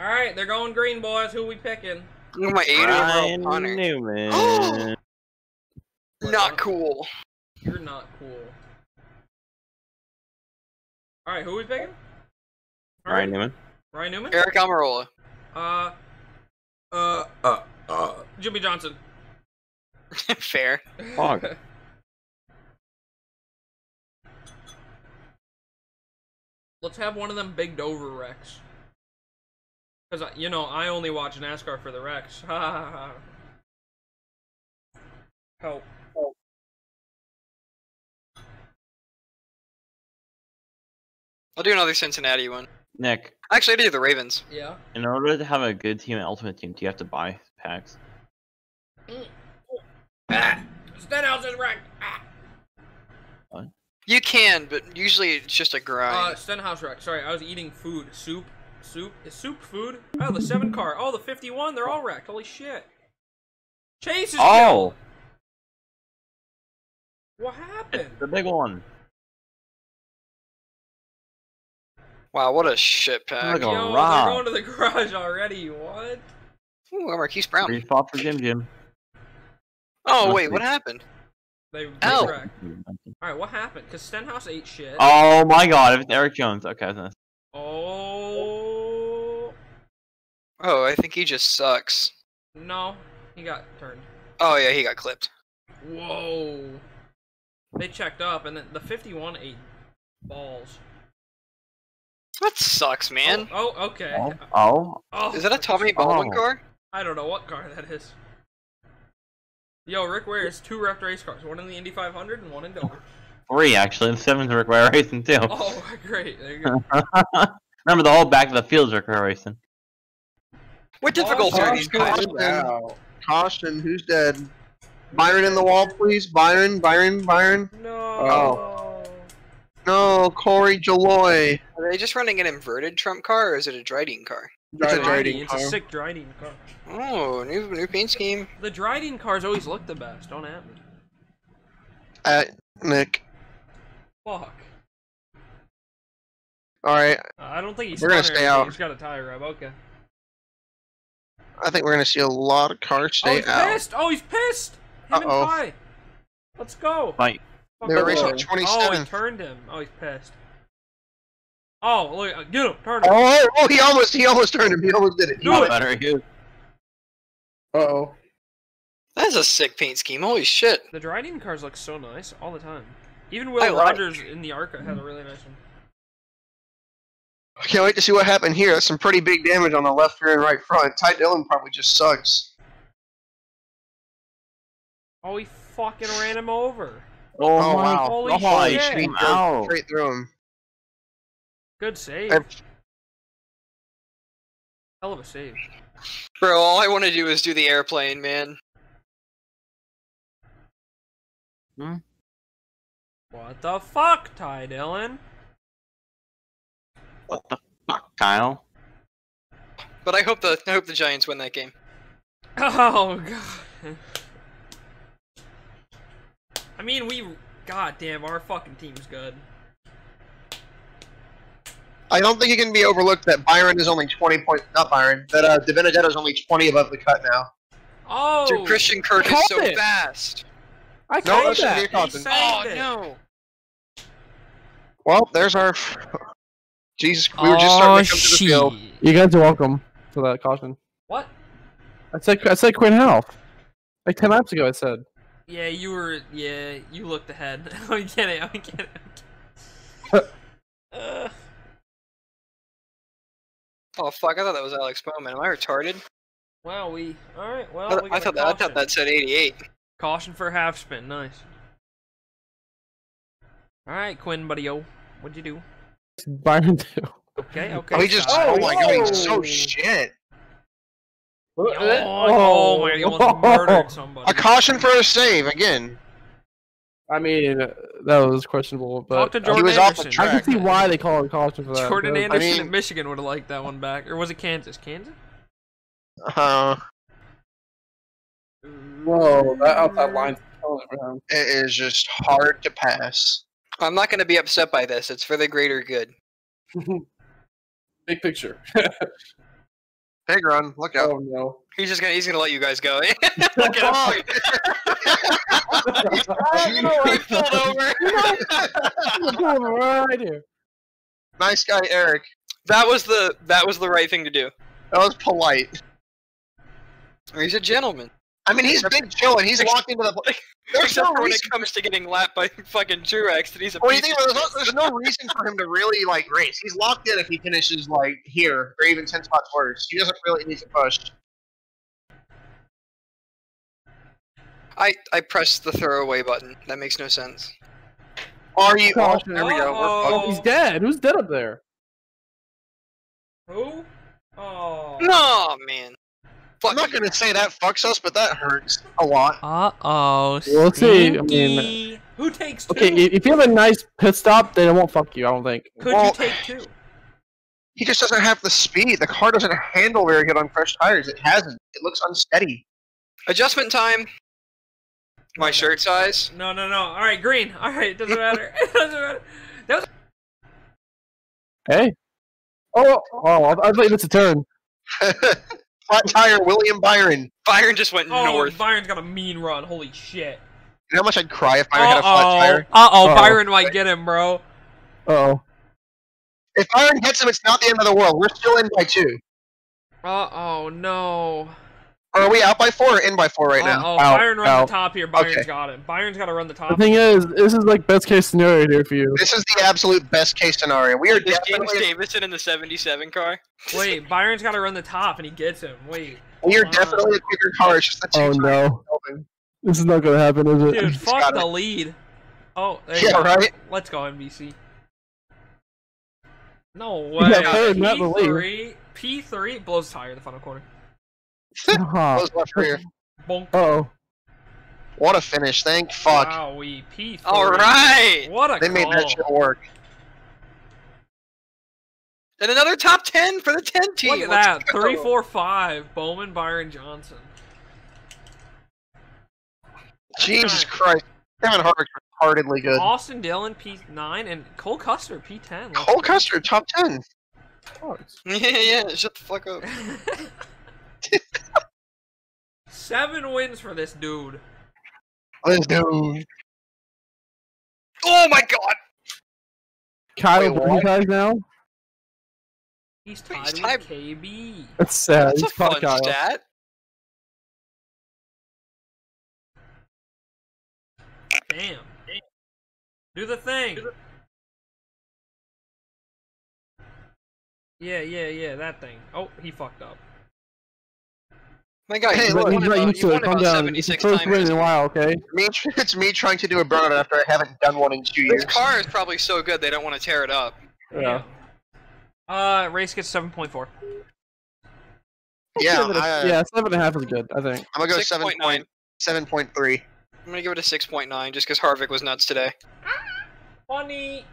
All right, they're going green, boys. Who we picking? Look at my eight Ryan. Newman. Not cool. You're not cool. All right, who we picking? All Ryan Newman. Ryan Newman. Aric Almirola. Uh, uh, uh, uh, Jimmie Johnson. Fair. Fuck. Let's have one of them big Dover wrecks. Cause I, you know I only watch NASCAR for the wrecks. Ha ha ha. ha. Help. I'll do another Cincinnati one. Nick, Actually, I do the Ravens. Yeah. in order to have a good team and ultimate team, do you have to buy packs? Ah, Stenhouse is wrecked. Ah. You can, but usually it's just a Uh, grind. Stenhouse wreck. Sorry, I was eating food. Soup. Soup. Is soup food? Oh, the seven car. Oh, the fifty-one. They're all wrecked. Holy shit. Chase is Oh, killed. What happened? the big one. wow, what a shit pack. Look at- Yo, rob. they're going to the garage already. What? Ooh, Marquise Brown. Free spot for Jim Jim. Oh Must wait, be. what happened? They, they Ow. wrecked. All right, what happened? Cause Stenhouse ate shit. Oh my god, if it's Erik Jones. Okay, I was gonna- Oh Oh, I think he just sucks. no, he got turned. Oh yeah, he got clipped. Whoa. They checked up, and then the 51 ate balls. That sucks, man. Oh, oh, okay. Oh, oh, Oh, Is that a Tommy Baldwin Oh. car? I don't know what car that is. Yo, Rick Ware's two rep race cars, one in the Indy 500 and one in Dover. three actually. The seven's Rick Ware Racing too. Oh, great. There you go. Remember the whole back of the field's Rick Ware Racing. What difficulty are these guys? Caution. Caution, who's dead? Byron in the wall, please. Byron, Byron, Byron. No. Oh. No, Corey LaJoie. Are they just running an inverted Trump car, or is it a Drydene car? It's a Dry- Drydene. It's a sick Drydene car. Oh, new new paint scheme. The Drydene cars always look the best. Don't at me. At Nick. Fuck. All right, Uh, I don't think he's. We're gonna stay anything, out. He's got a tire rub. Okay. I think we're gonna see a lot of cars oh, he's out. pissed. Oh, he's pissed. Him Uh-oh. and Ty. Let's go. Fight. They were racing at Oh, he turned him. Oh, he's pissed. Oh, look, uh, get him, turn him. Oh, oh, he almost, he almost turned him. He almost did it. Do it. Better you. Uh oh. That's a sick paint scheme. Holy shit. The Drydene cars look so nice all the time. Even I Will like- Rogers in the Arca had a really nice one. I can't wait to see what happened here. That's some pretty big damage on the left rear and right front. Ty Dillon probably just sucks. Oh, he fucking ran him over. Oh, Oh, my wow. Holy god, shit. he He came drove out. straight through him. Good save. And- Hell of a save. Bro, all I want to do is do the airplane, man. Hmm? What the fuck, Ty Dillon? What the fuck, Kyle? But I hope the I hope the Giants win that game. Oh god. I mean, we. God damn, our fucking team's good. I don't think it can be overlooked that Byron is only 20 points. Not Byron. That uh, DiBenedetto is only 20 above the cut now. Oh! Dude, Christian Kirk is so it. fast. I No, called that's that. Jay He Cawthon. Oh it. no. Well, there's our. Jesus, we were just starting to come to the field. shit. You guys are welcome for that caution. What? I said I said Quin Houff. Like ten laps ago, I said. Yeah, you were. Yeah, you looked ahead. I'm kidding. I'm kidding. uh, Oh fuck! I thought that was Alex Bowman. Am I retarded? wow, we. All right. Well, I, we th- got I a thought that I thought that said 88. Caution for half spin. Nice. All right, Quin, buddy. Yo, what'd you do? Byron too. Okay. Okay. Oh, he just. stop. Oh, my god, he's so shit. Oh, oh my! He almost murdered somebody. A caution for a save again. I mean, uh, that was questionable, Talk but to I- Jordan was off the Anderson. I can see why they call it caution for that. Jordan but- Anderson mean- at Michigan would have liked that one back, or was it Kansas? Kansas? Uh, Whoa, that outside line's killing it for him. it is just hard to pass. I'm not gonna be upset by this. It's for the greater good. Big picture. Big run. Look out. Oh no. He's just gonna he's gonna let you guys go. Look at him. Oh, you know He what? pulled over. right here. nice guy, Eric. That was the that was the right thing to do. That was polite. He's a gentleman. I mean, he's big chilling. He's locked into the. There's Except no for when reason. it comes to getting lapped by fucking Truex, that he's a What do you think? There's no, there's no reason for him to really like race. He's locked in if he finishes like here or even ten spots worse. He doesn't really need to push. I I pressed the throwaway button. That makes no sense. Are you? Oh, there we go. We're Oh, he's dead. Who's dead up there? Who? Oh. No man. I'm not gonna say that fucks us, but that hurts a lot. Uh oh. We'll see, I mean- Who takes two? Okay, if you have a nice pit stop, then it won't fuck you. I don't think. Could Well- you take two? He just doesn't have the speed. The car doesn't handle very good on fresh tires. It hasn't. It looks unsteady. Adjustment time. My shirt size. No, no, no. All right, green. All right, it doesn't matter. it doesn't matter. That was Hey. Oh, oh! I I thought it's a turn. Flat tire, William Byron. Byron just went oh, north. Byron's got a mean run. Holy shit. You know how much I'd cry if Byron Uh had a flat oh. tire? Uh oh. Uh-oh. Byron might get him, bro. Oh. If Byron hits him, it's not the end of the world. We're still in by two. Uh oh, no. Or are we out by four or in by four right now? Uh oh. Out, Byron runs out. the top here. Byron's Okay. got it. Byron's got to run the top. The top. thing is, this is like best case scenario here for you. This is the absolute best case scenario. We are Is James definitely, Davison in the 77 car? Wait, Byron's got to run the top, and he gets him. Wait. we are Wow. definitely a quicker car. It's just the two Oh no, this is not gonna happen, is it? Dude, He's fuck got the it. lead. Oh, there you Yeah, go. right. Let's go, NBC. No way. Yeah, third, not. P3, P3 blows tire in the final corner. Uh-huh. Close left rear. Bonk. Oh, What a finish! Thank fuck. Wow, we P3. All right. What a They made that shit work. And another top 10 for the 10 team. Look at Let's that. go. Three, four, five. Bowman, Byron, Johnson. Jesus Christ. Kevin Harvick's retardedly good. Austin Dillon, P9, and Cole Custer, P10. Let's Cole go. Custer, top 10. Yeah, yeah, shut the fuck up. Seven wins for this dude. This dude. Oh my god! Kyle Wait, what? guys now. He's Wait, tied he's with tied- KB. That's sad. That's a He's caught fun Kyle. stat. Damn. Do the thing. Yeah, yeah, yeah, that thing. Oh, he fucked up. My god, Hey, look, won He's about, not used you to won it. Calm about down. It's the 76 first times. win in a while, okay? Me, it's me trying to do a burnout after I haven't done one in two years. This car is probably so good they don't want to tear it up. Yeah. Uh, race gets 7.4. Yeah, Seven I, uh, yeah, seven and a half is good. I think. I'm gonna go seven 6.9. point seven point three. I'm gonna give it a 6.9 just because Harvick was nuts today. Funny.